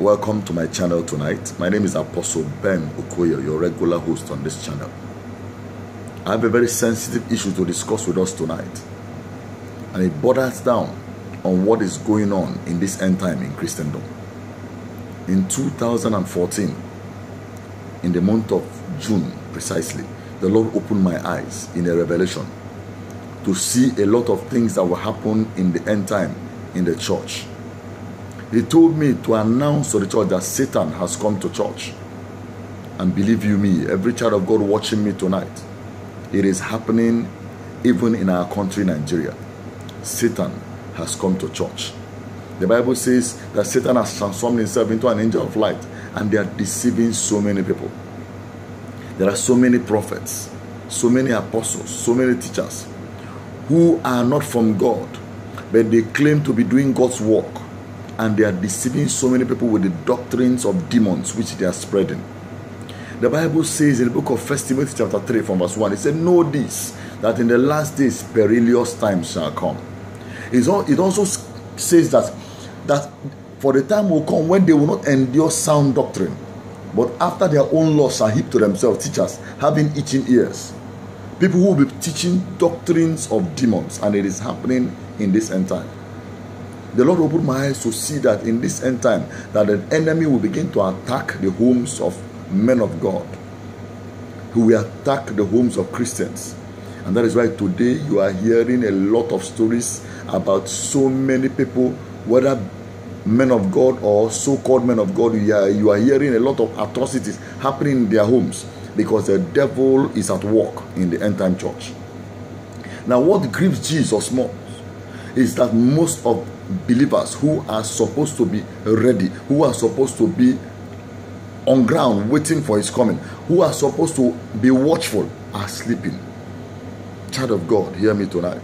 Welcome to my channel tonight. My name is Apostle Ben Okoye, your regular host on this channel. I have a very sensitive issue to discuss with us tonight, and it borders down on what is going on in this end time in Christendom. In 2014, in the month of June precisely, the Lord opened my eyes in a revelation to see a lot of things that will happen in the end time in the church. He told me to announce to the church that Satan has come to church. And believe you me, every child of God watching me tonight, it is happening even in our country, Nigeria. Satan has come to church. The Bible says that Satan has transformed himself into an angel of light and they are deceiving so many people. There are so many prophets, so many apostles, so many teachers who are not from God, but they claim to be doing God's work and they are deceiving so many people with the doctrines of demons which they are spreading. The Bible says in the book of First Timothy chapter 3 from verse 1, it said, Know this, that in the last days perilous times shall come. It also says that, that for the time will come when they will not endure sound doctrine, but after their own laws are heaped to themselves, teachers having itching ears. People who will be teaching doctrines of demons, and it is happening in this end time. The Lord opened my eyes to see that in this end time, that the enemy will begin to attack the homes of men of God, who will attack the homes of Christians. And that is why today you are hearing a lot of stories about so many people, whether men of God or so-called men of God, you are, you are hearing a lot of atrocities happening in their homes because the devil is at work in the end time church. Now, what grieves Jesus more is that most of believers who are supposed to be ready, who are supposed to be on ground waiting for his coming, who are supposed to be watchful, are sleeping. Child of God, hear me tonight.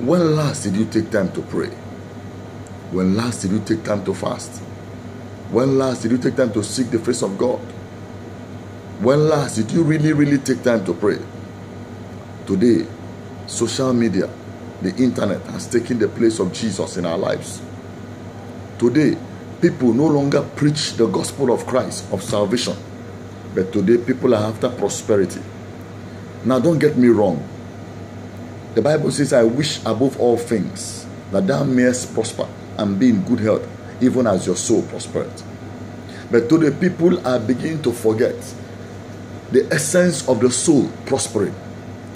When last did you take time to pray? When last did you take time to fast? When last did you take time to seek the face of God? When last did you really, really take time to pray? Today, social media, the internet has taken the place of Jesus in our lives. Today, people no longer preach the gospel of Christ, of salvation, but today people are after prosperity. Now, don't get me wrong. The Bible says, I wish above all things that thou mayest prosper and be in good health, even as your soul prospereth. But today, people are beginning to forget the essence of the soul prospering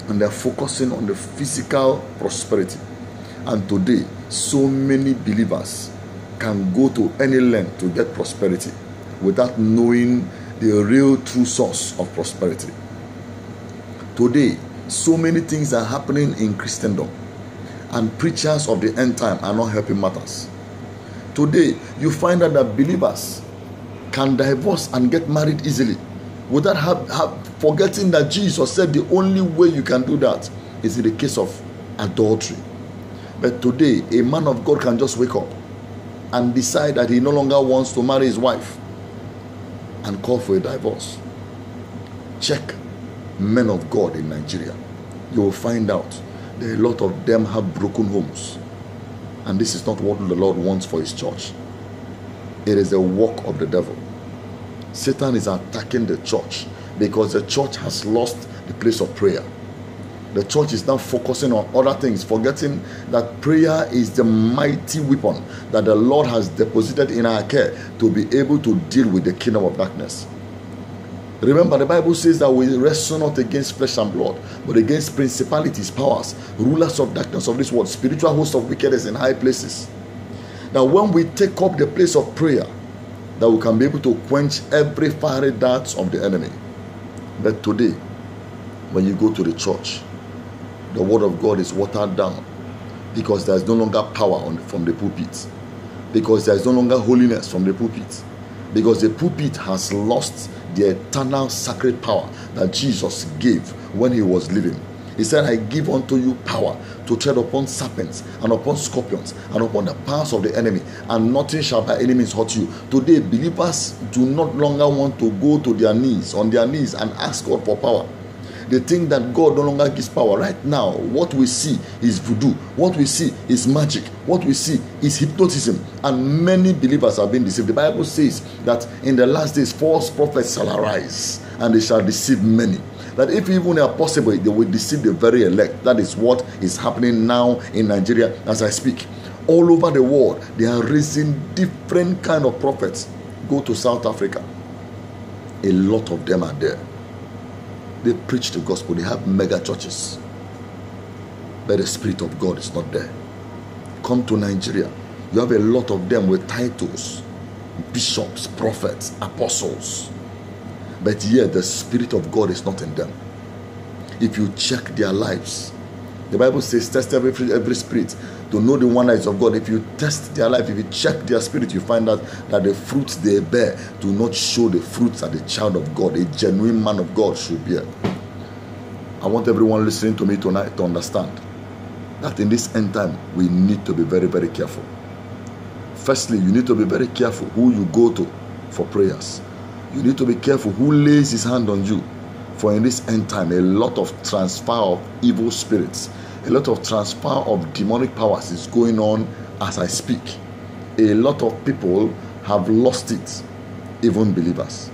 and they're focusing on the physical prosperity. And today, so many believers can go to any length to get prosperity without knowing the real true source of prosperity. Today, so many things are happening in Christendom, and preachers of the end time are not helping matters. Today, you find out that believers can divorce and get married easily without have, have, forgetting that Jesus said the only way you can do that is in the case of adultery. But today, a man of God can just wake up and decide that he no longer wants to marry his wife and call for a divorce. Check men of God in Nigeria. You will find out that a lot of them have broken homes. And this is not what the Lord wants for his church. It is a work of the devil. Satan is attacking the church because the church has lost the place of prayer. The church is now focusing on other things, forgetting that prayer is the mighty weapon that the Lord has deposited in our care to be able to deal with the kingdom of darkness. Remember, the Bible says that we wrestle not against flesh and blood, but against principalities, powers, rulers of darkness of this world, spiritual hosts of wickedness in high places. Now, when we take up the place of prayer, that we can be able to quench every fiery darts of the enemy. But today, when you go to the church, the word of God is watered down because there is no longer power on, from the pulpit, because there is no longer holiness from the pulpit, because the pulpit has lost the eternal sacred power that Jesus gave when he was living. He said, I give unto you power to tread upon serpents and upon scorpions and upon the powers of the enemy, and nothing shall by any means hurt you. Today, believers do not longer want to go to their knees, on their knees, and ask God for power. They think that God no longer gives power. Right now, what we see is voodoo. What we see is magic. What we see is hypnotism. And many believers have been deceived. The Bible says that in the last days, false prophets shall arise and they shall deceive many that if even are possible, they will deceive the very elect. That is what is happening now in Nigeria as I speak. All over the world, they are raising different kind of prophets. Go to South Africa. A lot of them are there. They preach the gospel. They have mega churches. But the Spirit of God is not there. Come to Nigeria. You have a lot of them with titles bishops, prophets, apostles but yet the Spirit of God is not in them. If you check their lives, the Bible says, test every, every spirit to know the one that is of God. If you test their life, if you check their spirit, you find out that the fruits they bear do not show the fruits that a child of God, a genuine man of God, should bear. I want everyone listening to me tonight to understand that in this end time, we need to be very, very careful. Firstly, you need to be very careful who you go to for prayers you need to be careful who lays his hand on you. For in this end time, a lot of transfer of evil spirits, a lot of transfer of demonic powers is going on as I speak. A lot of people have lost it, even believers.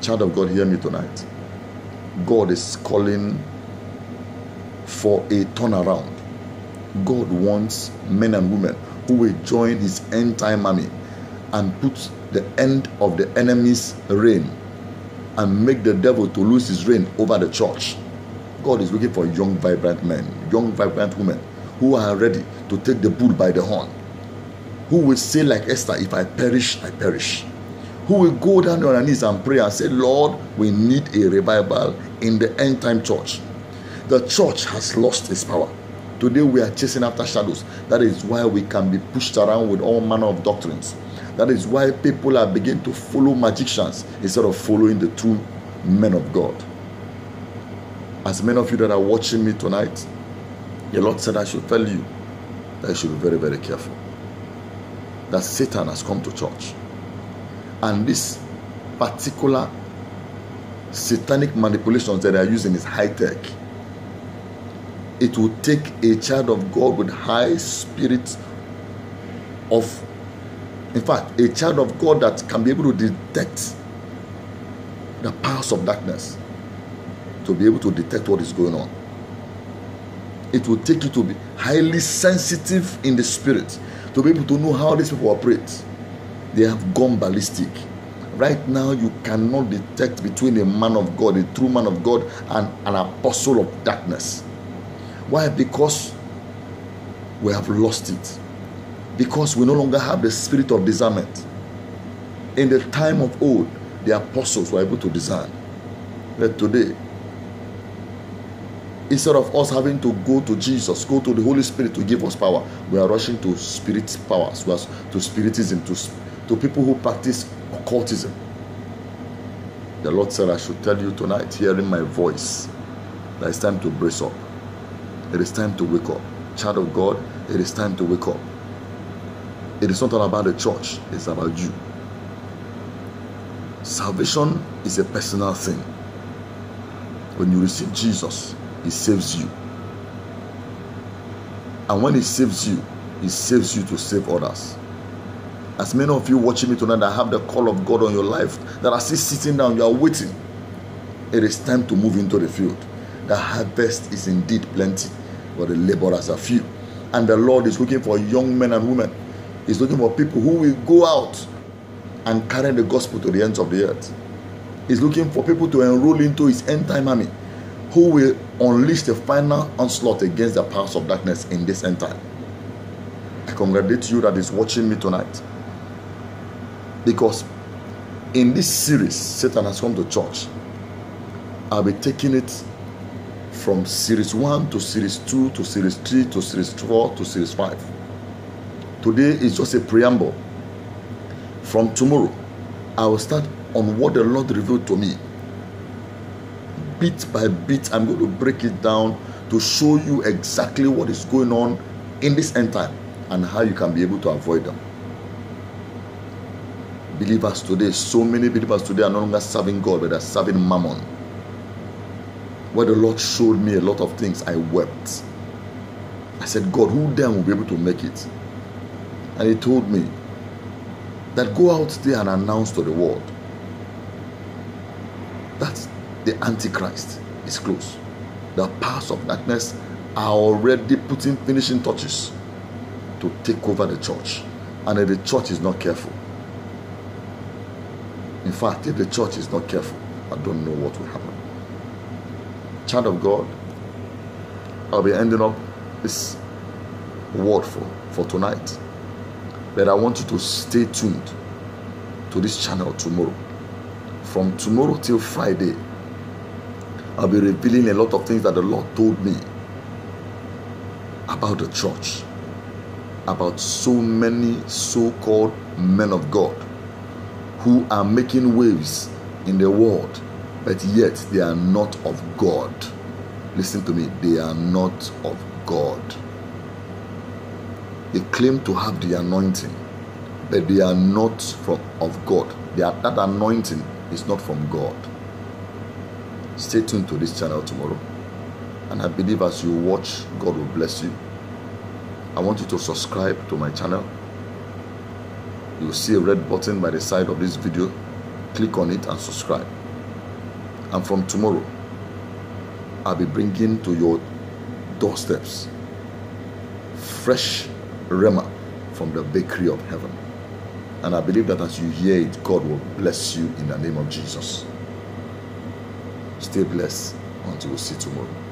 Child of God, hear me tonight. God is calling for a turnaround. God wants men and women who will join his end time army and put the end of the enemy's reign and make the devil to lose his reign over the church. God is looking for young, vibrant men, young, vibrant women who are ready to take the bull by the horn. Who will say, like Esther, if I perish, I perish. Who will go down on their knees and pray and say, Lord, we need a revival in the end time church. The church has lost its power. Today we are chasing after shadows. That is why we can be pushed around with all manner of doctrines that is why people are beginning to follow magicians instead of following the true men of God. As many of you that are watching me tonight, the Lord said I should tell you that you should be very, very careful. That Satan has come to church. And this particular satanic manipulations that they are using is high tech. It will take a child of God with high spirit of in fact, a child of God that can be able to detect the powers of darkness, to be able to detect what is going on. It will take you to be highly sensitive in the spirit, to be able to know how these people operate. They have gone ballistic. Right now, you cannot detect between a man of God, a true man of God, and an apostle of darkness. Why? Because we have lost it because we no longer have the spirit of discernment. In the time of old, the apostles were able to discern. But today, instead of us having to go to Jesus, go to the Holy Spirit to give us power, we are rushing to spirit powers, to spiritism, to, to people who practice occultism. The Lord said, I should tell you tonight, hearing my voice, that it's time to brace up. It is time to wake up. Child of God, it is time to wake up. It is not all about the church, it's about you. Salvation is a personal thing. When you receive Jesus, He saves you. And when He saves you, He saves you to save others. As many of you watching me tonight that have the call of God on your life, that are still sitting down, you are waiting. It is time to move into the field. The harvest is indeed plenty, but the laborers are few. And the Lord is looking for young men and women He's looking for people who will go out and carry the gospel to the ends of the earth. He's looking for people to enroll into his end time army who will unleash the final onslaught against the powers of darkness in this end time. I congratulate you that is watching me tonight. Because in this series, Satan has come to church. I'll be taking it from series 1 to series 2 to series 3 to series 4 to series 5 Today is just a preamble. From tomorrow, I will start on what the Lord revealed to me. Bit by bit, I'm going to break it down to show you exactly what is going on in this end time and how you can be able to avoid them. Believers today, so many believers today are no longer serving God, but are serving mammon. where the Lord showed me a lot of things, I wept. I said, God, who then will be able to make it? And He told me that go out there and announce to the world that the Antichrist is close. The powers of darkness are already putting finishing touches to take over the church. And if the church is not careful, in fact, if the church is not careful, I don't know what will happen. Child of God, I'll be ending up this word for, for tonight. But I want you to stay tuned to this channel tomorrow. From tomorrow till Friday, I'll be revealing a lot of things that the Lord told me about the church, about so many so called men of God who are making waves in the world, but yet they are not of God. Listen to me, they are not of God. They claim to have the anointing, but they are not from of God. Are, that anointing is not from God. Stay tuned to this channel tomorrow. And I believe as you watch, God will bless you. I want you to subscribe to my channel. You will see a red button by the side of this video. Click on it and subscribe. And from tomorrow, I'll be bringing to your doorsteps fresh rhema from the bakery of heaven. And I believe that as you hear it, God will bless you in the name of Jesus. Stay blessed until we see tomorrow.